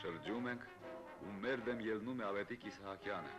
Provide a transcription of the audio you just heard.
շրջում ենք, ու մեր դեմ ելնում է Ավետիք Իսահակյանը։